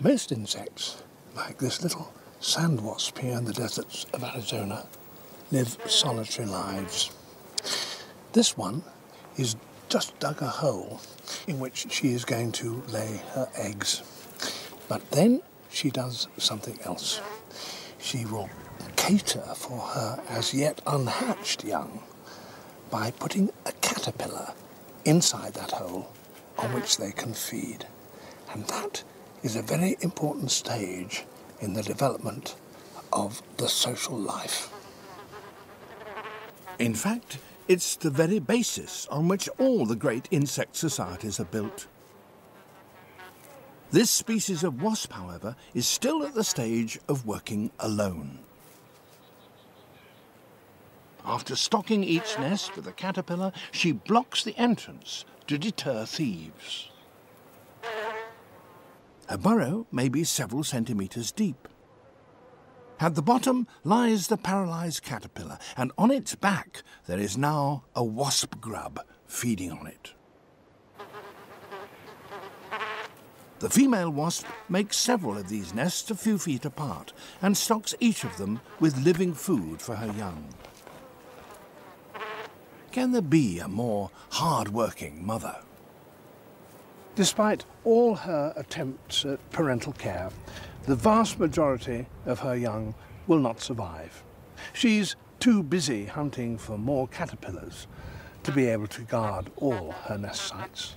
Most insects, like this little sand wasp here in the deserts of Arizona, live solitary lives. This one is just dug a hole in which she is going to lay her eggs. But then she does something else. She will cater for her as yet unhatched young by putting a caterpillar inside that hole on which they can feed. And that is a very important stage in the development of the social life. In fact, it's the very basis on which all the great insect societies are built. This species of wasp, however, is still at the stage of working alone. After stocking each nest with a caterpillar, she blocks the entrance to deter thieves. Her burrow may be several centimetres deep. At the bottom lies the paralysed caterpillar, and on its back there is now a wasp grub feeding on it. The female wasp makes several of these nests a few feet apart and stocks each of them with living food for her young. Can there be a more hard-working mother? Despite all her attempts at parental care, the vast majority of her young will not survive. She's too busy hunting for more caterpillars to be able to guard all her nest sites.